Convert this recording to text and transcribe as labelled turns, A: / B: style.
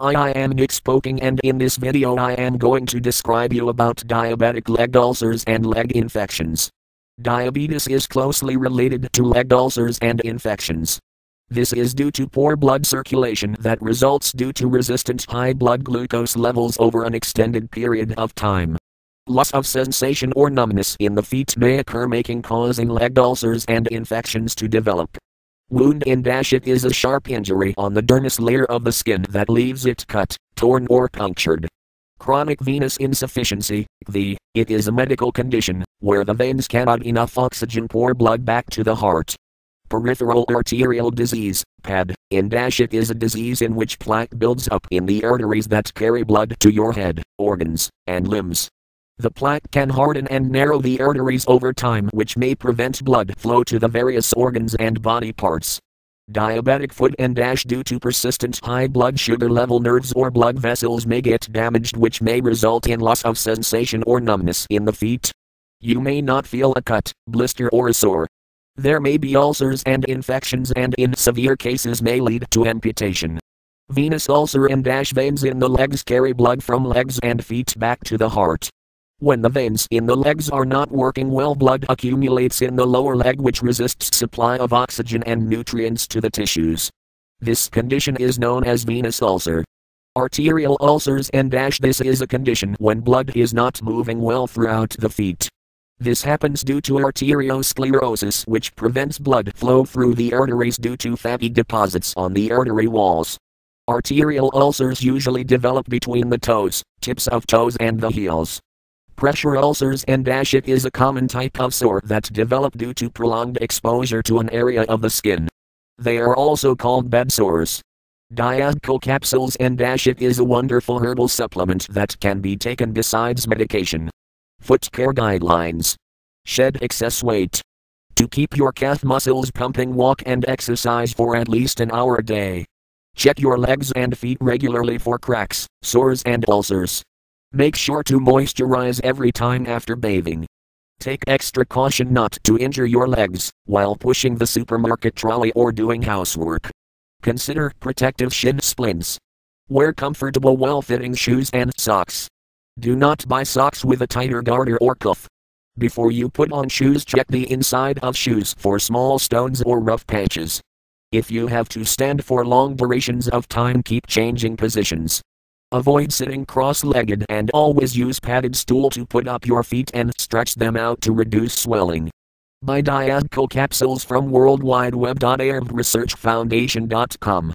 A: Hi I am Nick Spoking and in this video I am going to describe you about diabetic leg ulcers and leg infections. Diabetes is closely related to leg ulcers and infections. This is due to poor blood circulation that results due to resistant high blood glucose levels over an extended period of time. Loss of sensation or numbness in the feet may occur making causing leg ulcers and infections to develop. Wound in dash it is a sharp injury on the dermis layer of the skin that leaves it cut, torn or punctured. Chronic venous insufficiency, the, it is a medical condition where the veins cannot enough oxygen pour blood back to the heart. Peripheral arterial disease, PAD, in dash it is a disease in which plaque builds up in the arteries that carry blood to your head, organs, and limbs. The plaque can harden and narrow the arteries over time, which may prevent blood flow to the various organs and body parts. Diabetic foot and dash due to persistent high blood sugar level nerves or blood vessels may get damaged, which may result in loss of sensation or numbness in the feet. You may not feel a cut, blister, or a sore. There may be ulcers and infections, and in severe cases, may lead to amputation. Venous ulcer and dash veins in the legs carry blood from legs and feet back to the heart. When the veins in the legs are not working well, blood accumulates in the lower leg, which resists supply of oxygen and nutrients to the tissues. This condition is known as venous ulcer. Arterial ulcers and dash this is a condition when blood is not moving well throughout the feet. This happens due to arteriosclerosis, which prevents blood flow through the arteries due to fatty deposits on the artery walls. Arterial ulcers usually develop between the toes, tips of toes, and the heels. Pressure ulcers and dash it is a common type of sore that develop due to prolonged exposure to an area of the skin. They are also called bed sores. Diabkil capsules and dash it is a wonderful herbal supplement that can be taken besides medication. Foot care guidelines. Shed excess weight. To keep your calf muscles pumping, walk and exercise for at least an hour a day. Check your legs and feet regularly for cracks, sores, and ulcers. Make sure to moisturize every time after bathing. Take extra caution not to injure your legs while pushing the supermarket trolley or doing housework. Consider protective shin splints. Wear comfortable, well fitting shoes and socks. Do not buy socks with a tighter garter or cuff. Before you put on shoes, check the inside of shoes for small stones or rough patches. If you have to stand for long durations of time, keep changing positions. Avoid sitting cross legged and always use padded stool to put up your feet and stretch them out to reduce swelling. Buy Diabkil capsules from worldwideweb.ayurvedresearchfoundation.com.